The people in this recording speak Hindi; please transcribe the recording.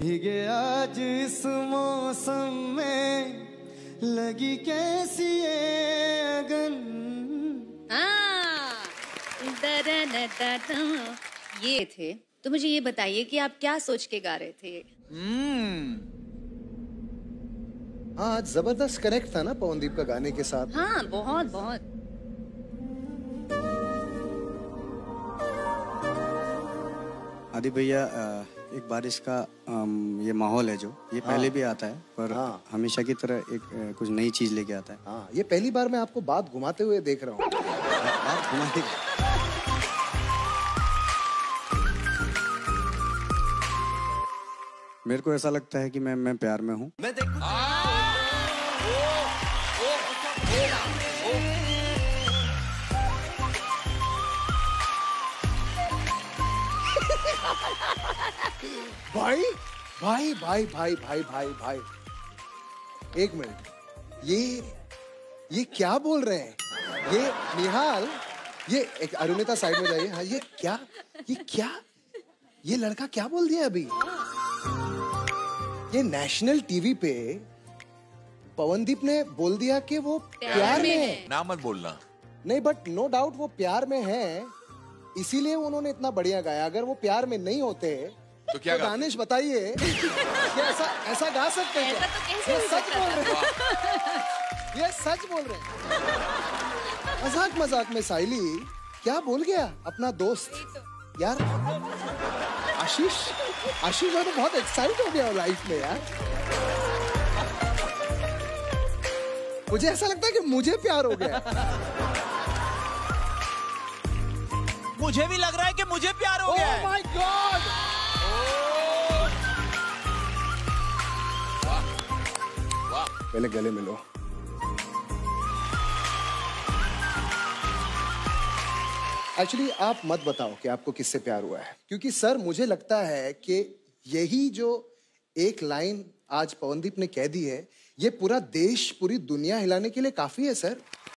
भीगे आज इस मौसम में लगी कैसी ये अगन? हाँ, ये थे। तो मुझे ये बताइए कि आप क्या सोच के गा रहे थे? हाँ आज ज़बरदस्त कनेक्ट था ना पवनदीप का गाने के साथ। हाँ बहुत बहुत। आदि भैया एक बारिश का ये माहौल है जो ये हाँ। पहले भी आता है पर हाँ। हमेशा की तरह एक कुछ नई चीज़ लेके आता है। हाँ ये पहली बार मैं आपको बात घुमाते हुए देख रहा हूँ। आप हमारे मेरे को ऐसा लगता है कि मैं मैं प्यार में हूँ। भाई भाई भाई भाई भाई भाई भाई। एक मिनट। ये ये क्या बोल रहे हैं? ये निहाल ये एक अरुणिता साइड में जाइए। हाँ ये क्या ये क्या? ये लड़का क्या बोल दिया अभी? ये नेशनल टीवी पे पवनदीप ने बोल दिया कि वो प्यार में है। ना मत बोलना। नहीं बट नो डाउट वो प्यार में है। इसीलिए उन्होंने इतना बढ़िया गाया। अगर वो प्यार में नहीं होते तो क्या गाते? दानिश बताइए ऐसा ऐसा गा सकते हैं तो ये सच बोल रहे ये सच बोल रहे मज़ाक मज़ाक में साइली क्या बोल गया अपना दोस्त? यार आशीष आशीष मैं तो बहुत एक्साइट हो गया लाइफ में यार। मुझे ऐसा लगता है कि मुझे प्यार हो गया। मुझे भी लग रहा है कि मुझे प्यार हो गया Oh है। my God! पहले गले मिलो एक्चुअली आप मत बताओ कि आपको किससे प्यार हुआ है। क्योंकि सर मुझे लगता है कि यही जो एक लाइन आज पवनदीप ने कह दी है ये पूरा देश पूरी दुनिया हिलाने के लिए काफ़ी है सर।